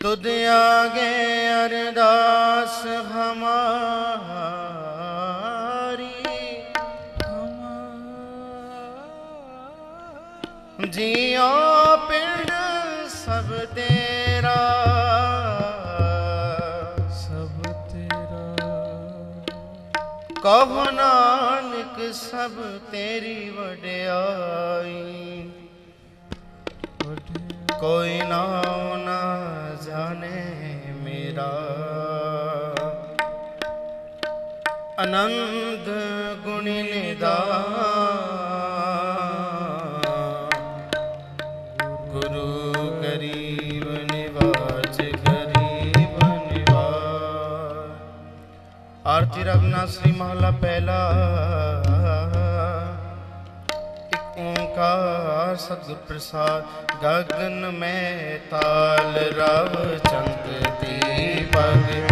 तुद आगे अरदास हमारी हमारी जियो पिंड सब तेरा सब तेरा कहो नानक सब तेरी वड्याई ਕੋਈ ਨਾਮ ਨਾ ਜਾਣੇ ਮੇਰਾ। ਅਨੰਦ ਗੁਣੀ ਦਾ ਆਰਤੀ ਰਗਨਾ ਸ੍ਰੀ ਮਹਲਾ ਪਹਿਲਾ। ਕਾ ਸਤਿ ਪ੍ਰਸਾਦ ਗਗਨ ਮੈਂ ਤਾਲ ਰਵ ਚੰਦ ਦੀਪਕ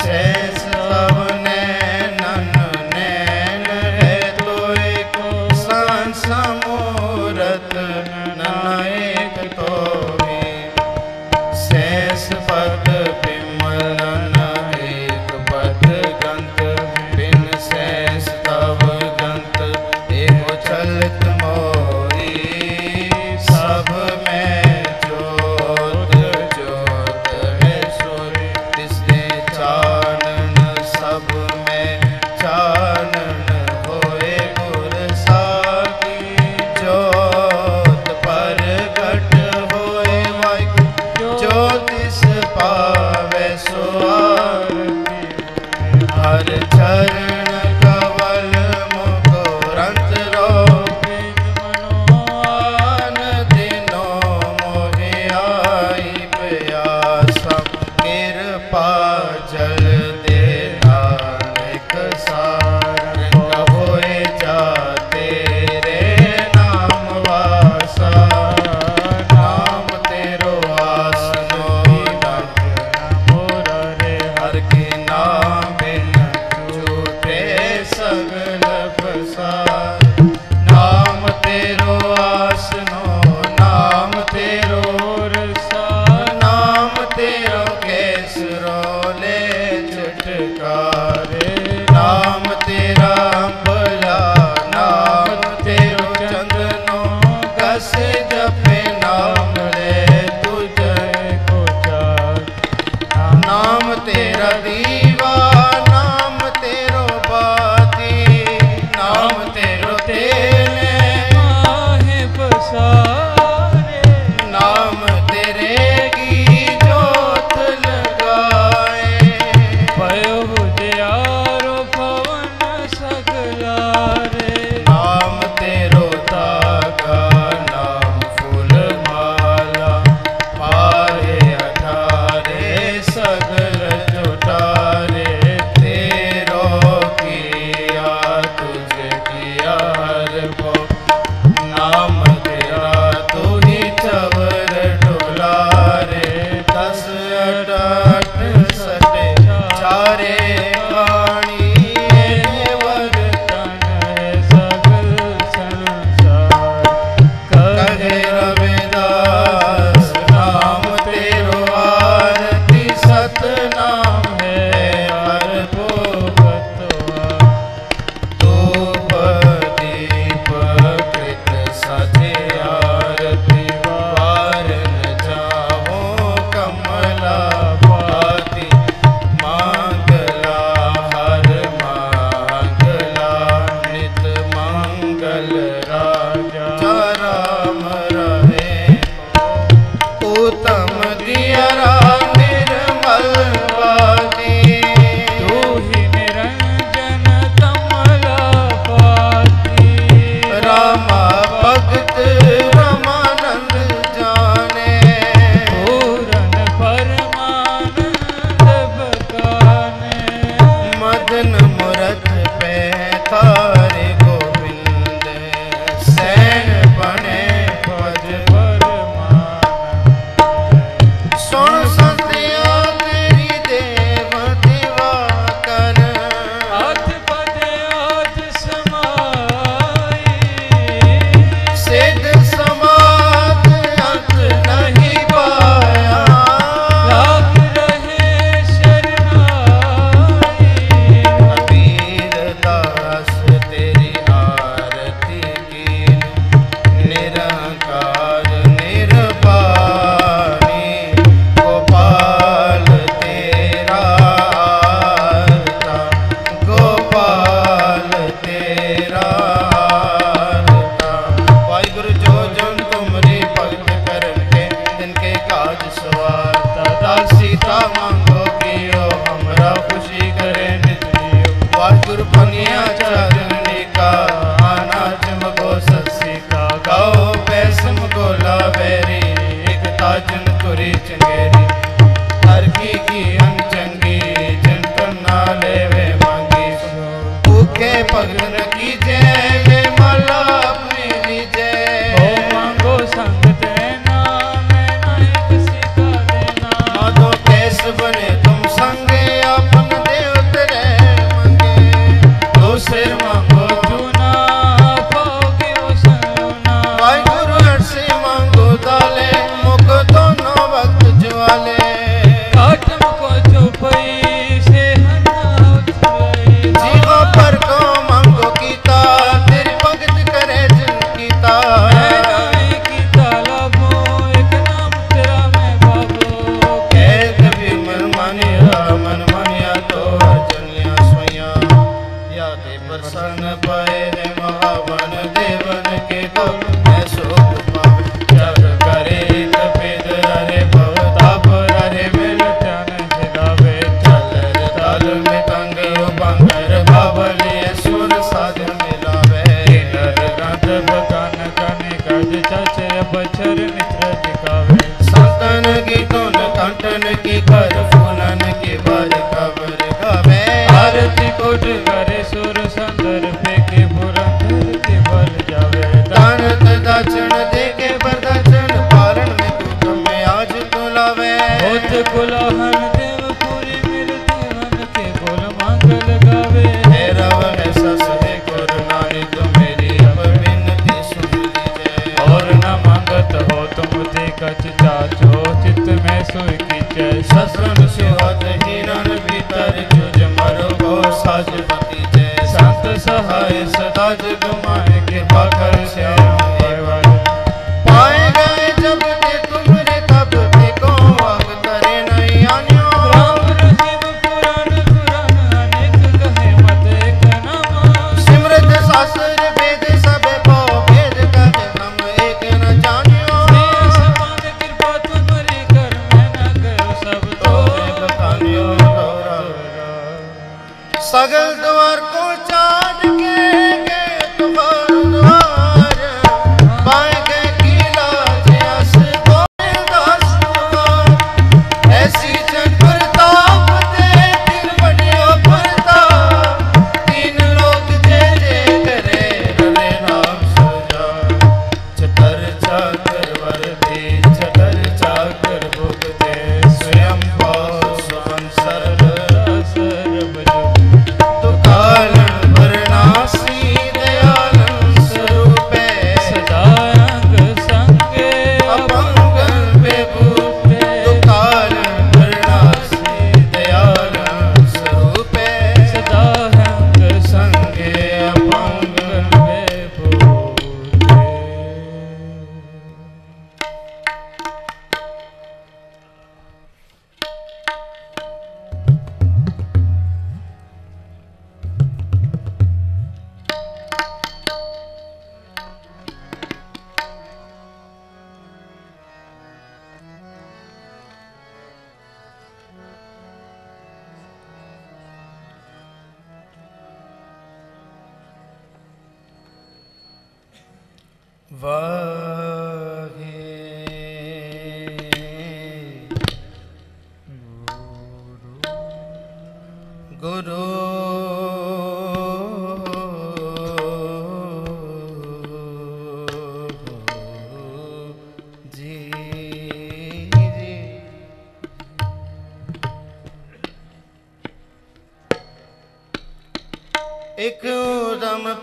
Sucesso.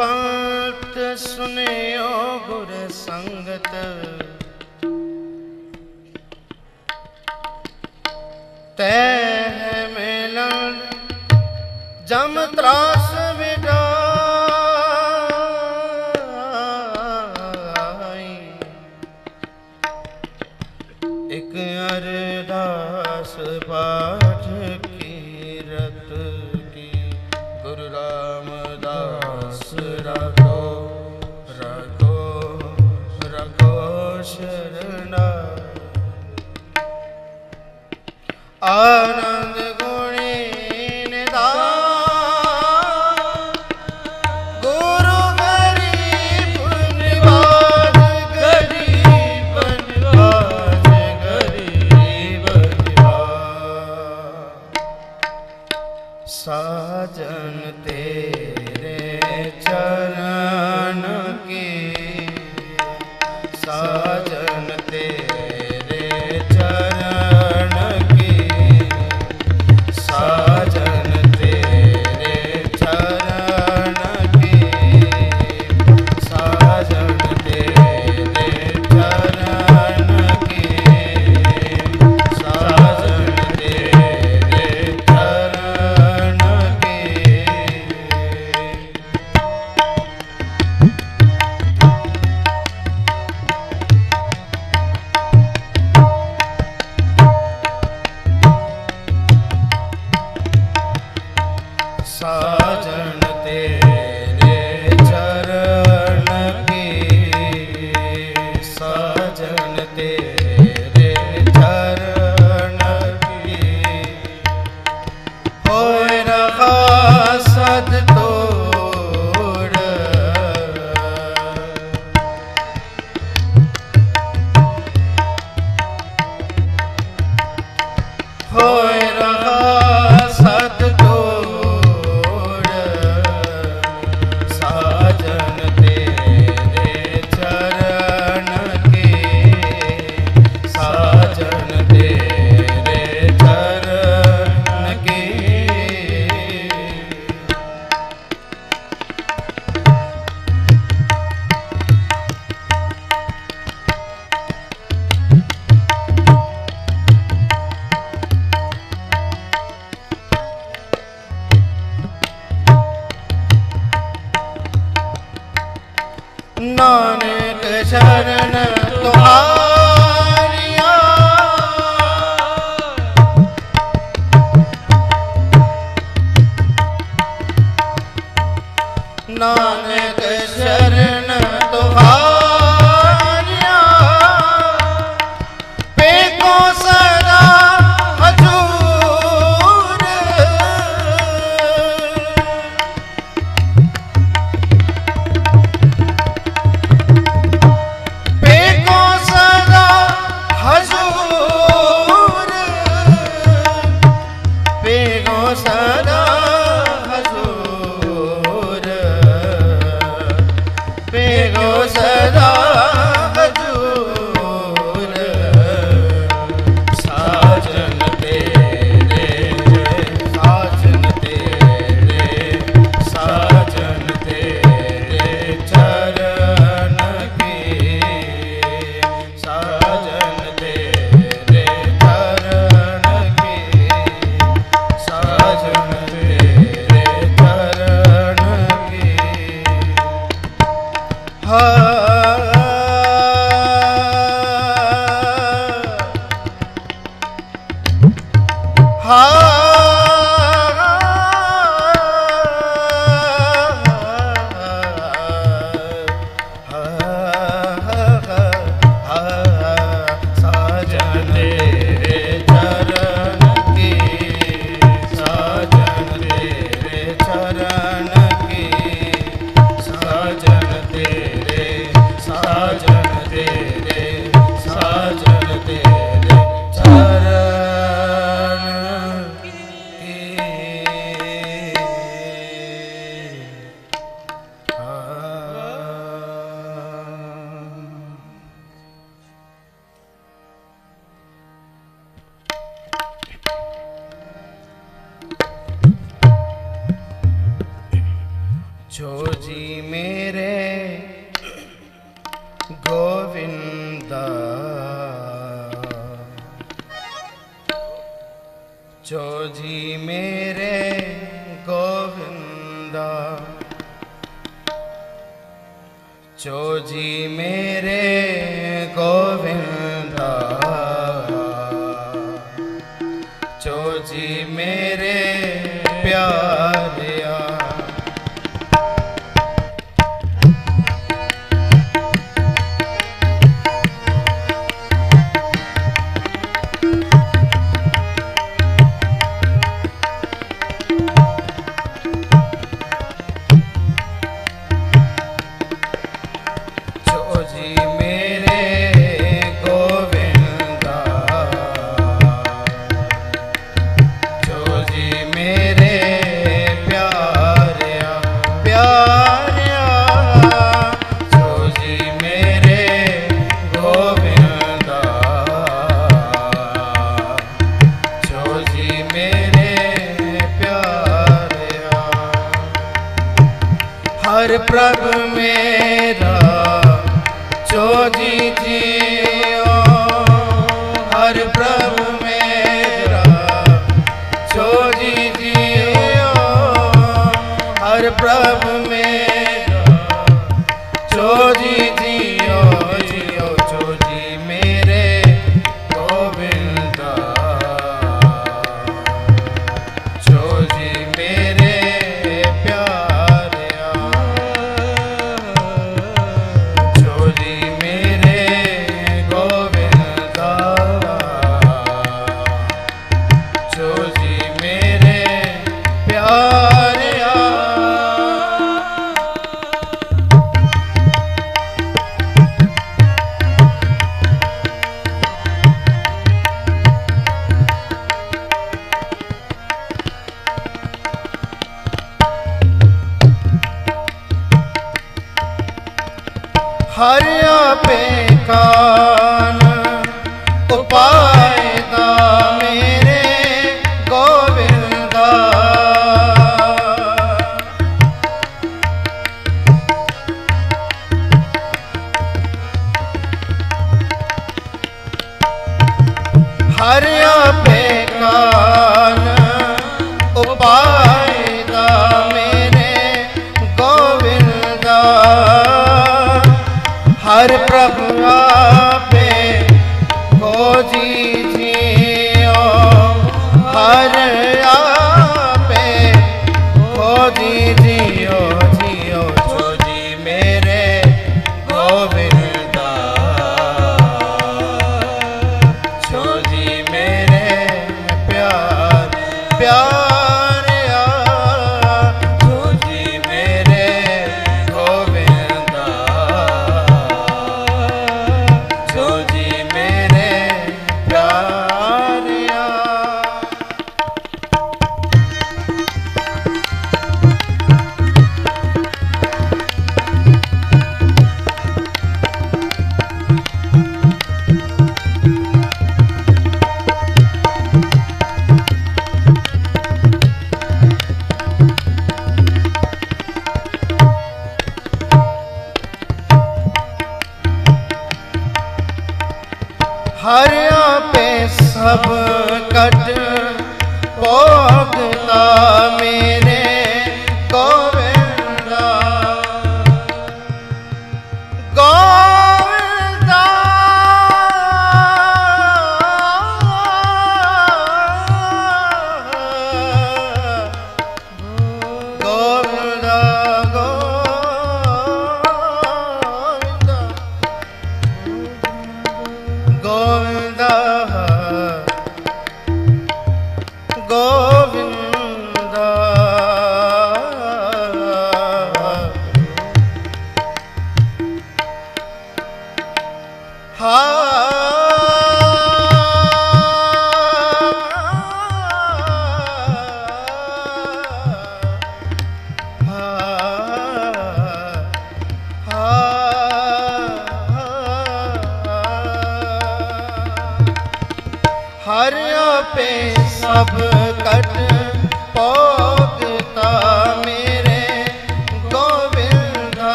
ਉਦਮ ਸੁਨਿਓ ਗੁਰ ਸੰਗਤ। ਤੈ ਮਿਲਣ ਜਮ ਤਰਾ 啊 ਨਾਨਕ ਸ਼ਰਨ ਤੁਹਾਰ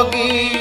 যোগী